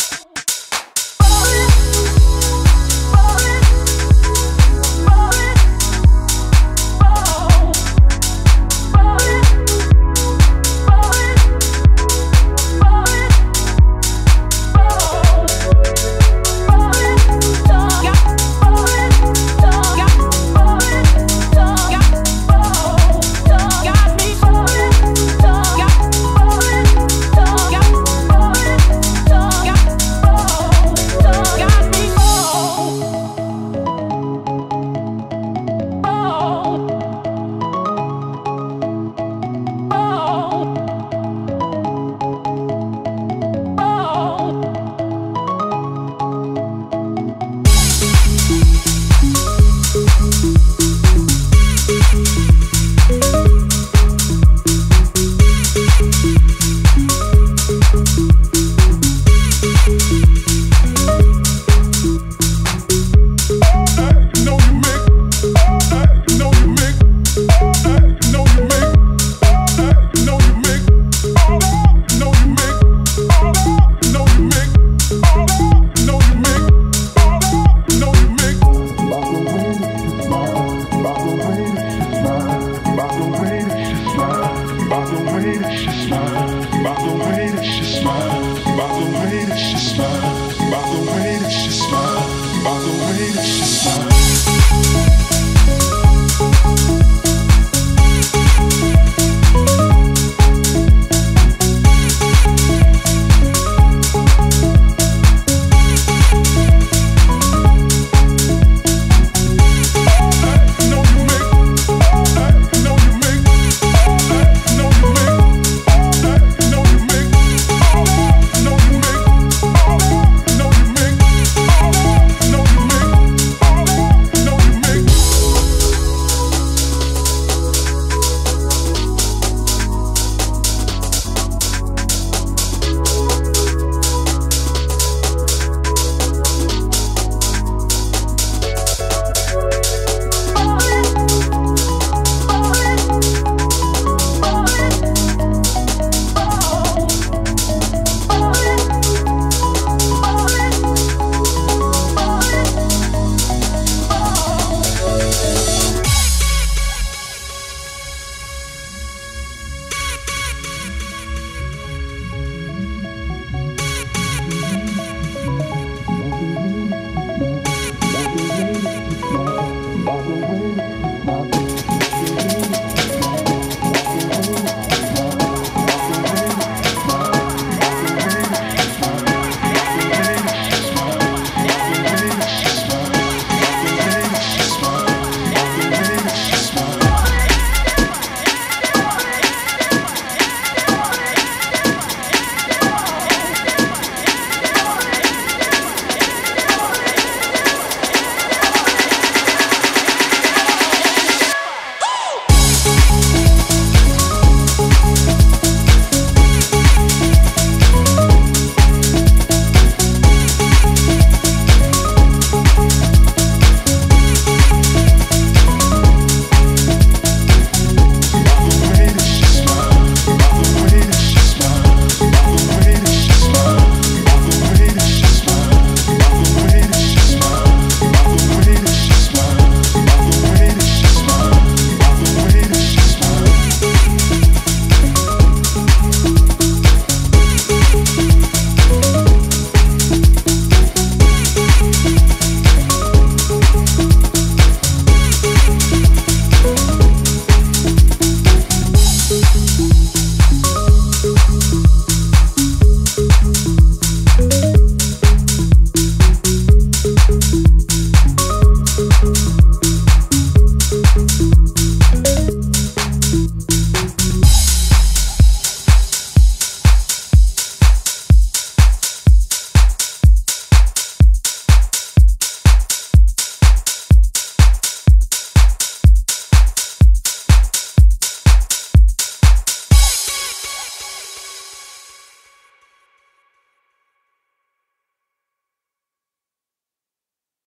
Thank you. that she smiled, by the way that she smiled, by the way that she smiled.